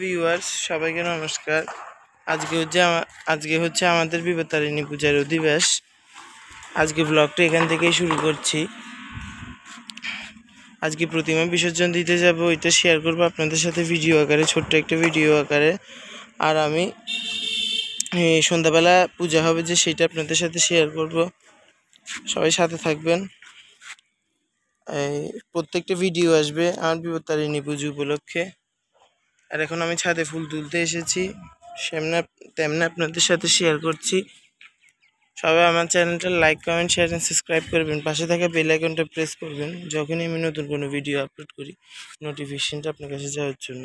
Viewers সবাইকে নমস্কার। আজকে হচ্ছে আজকে হচ্ছে আমাদের বিপত্তারিণী পূজার অধিবেশ। আজকে ব্লগটা এখান থেকেই শুরু করছি। আজকে প্রতিমা বিসর্জন দিতে যাব, ওইটা শেয়ার করব আপনাদের সাথে ভিডিও আকারে, ছোট্ট একটা ভিডিও আকারে। আর আমি সন্ধ্যাবেলা পূজা হবে যে সেটা আপনাদের সাথে শেয়ার করব। সবাই সাথে থাকবেন। এই, প্রত্যেকটা ভিডিও আসবে আমার বিপত্তারিণী পুজো উপলক্ষে। আর এখন আমি ছাদে ফুল তুলতে এসেছি। সেমনে তেমনি আপনাদের সাথে শেয়ার করছি। সবাই আমার চ্যানেলটা like comment share and subscribe করবেন। পাশে থাকা বেল আইকনটা প্রেস করবেন। যখনই আমি নতুন কোনো ভিডিও আপলোড করি নোটিফিকেশনটা আপনার কাছে যাওয়ার জন্য।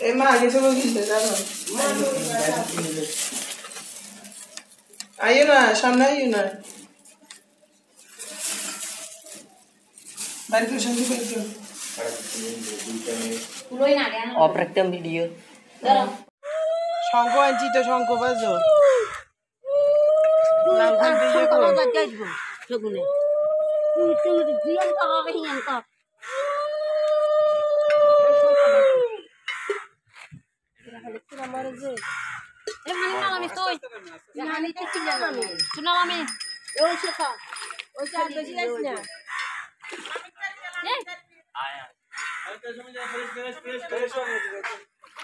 Es más, yo tengo que intentarlo. Hay una, সামনে hay una. বাড়িতে শান্তি বাড়িতে অপ্রাক্তম ভিডিও শঙ্খ আনছি তো শঙ্খ বাজো শঙ্খ বাজো শগুনে তুমি তো জিয়ান তো হবে হিয়ান তো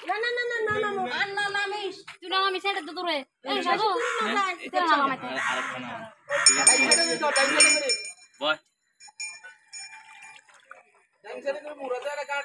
না না না না না না না না নামিস এটা তো সাইডে করে মুরাজা কাট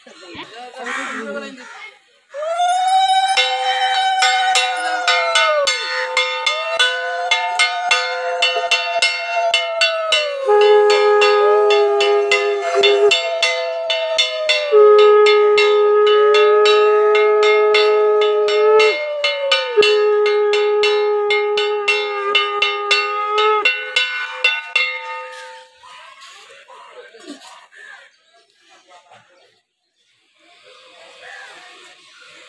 Saya?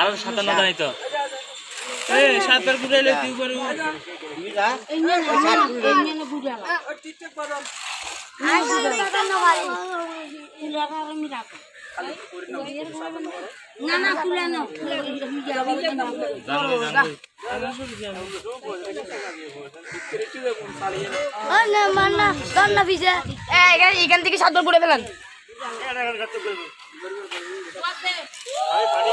আরও সাতান্ন জানি তো এ সাতবার ঘুরাইলে তুই না না তুলে নাও এখান থেকে সাতবার করে ফেলেন জগন্নাথ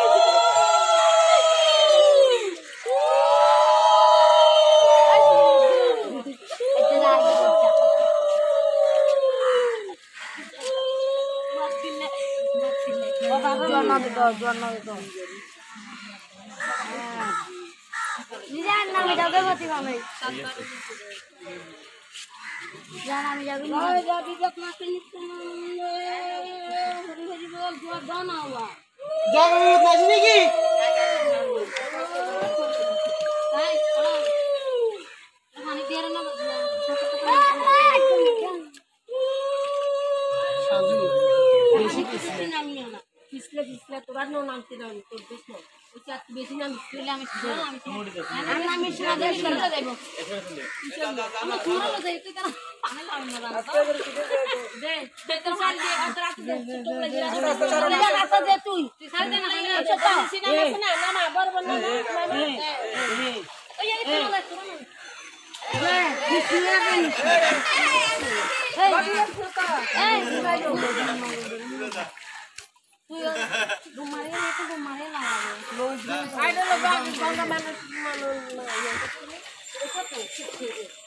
আসি নাকি পিছলে পিছলে তোরা নো নামতে দাও তোর দেশ না ওই চার বেশি নাম তুলে আমি আমি আমি শোনা দেব শোনা দেব আমরা তোমরা তো দেখতে কেন পানে লাগানো না দে দে তোর সারি দে আর তোরা দে তোমরা জিরা তোরা রাস্তা দে তুই তুই সারি দে না ওই এই তোরা তোরা বয় আগে বয় আগে বয় হয়ে রে এই বল যা মারা গে তুই ডুব দিস না এটাই Ada lebah di mana yang itu.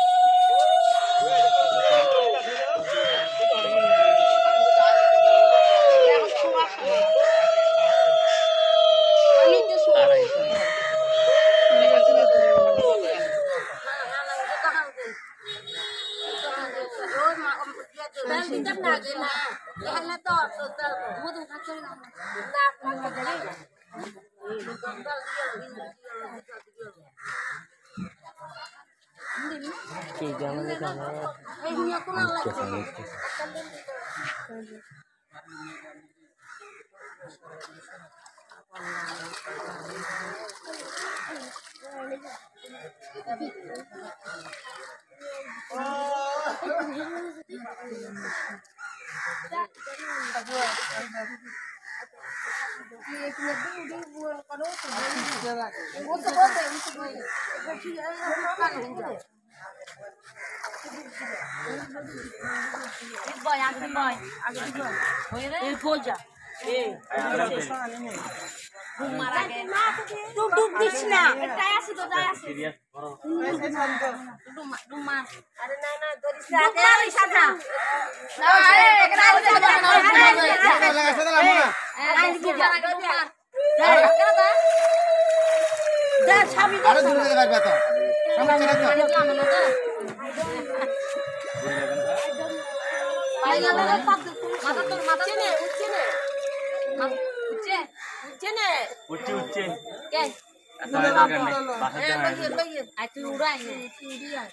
ডুব মার সাজা না আরে এখানে আছে আরে দূরে যেতে পারবে তো সমস্যা নাই তো মাথা তোর মাথা চেনে উঠছে না উঠছে উঠছে না উঠছে উঠছে কে আই তুই উড়াই না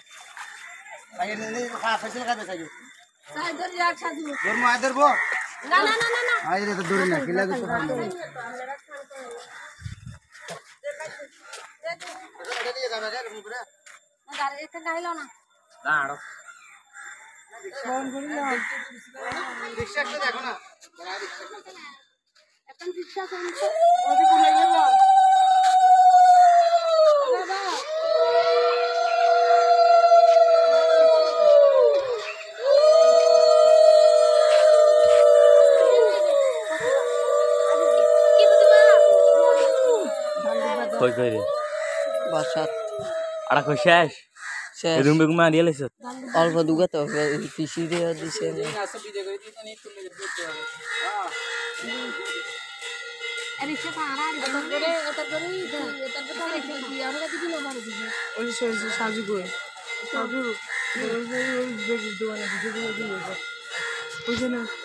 আগে নে খা ফেসিল খাবে সাইকে সাই ধরে রাখ সাজু তোর মা ধরবো না না না না না আই রে তো দূরে না কিলা তো খাবে গাড়ি এখানে গাইলো না দাঁড়ো রিকশা একটা দেখো না এখন রিক্সা চলছে কই কই রে? বাসাত আড়া কই শেষ শেষ? রুম বেগুম মারিয়ে লাইছ অল্প দুগে তো পিসি দিয়ে দিছে করে সাজু ওই দোকানে ওই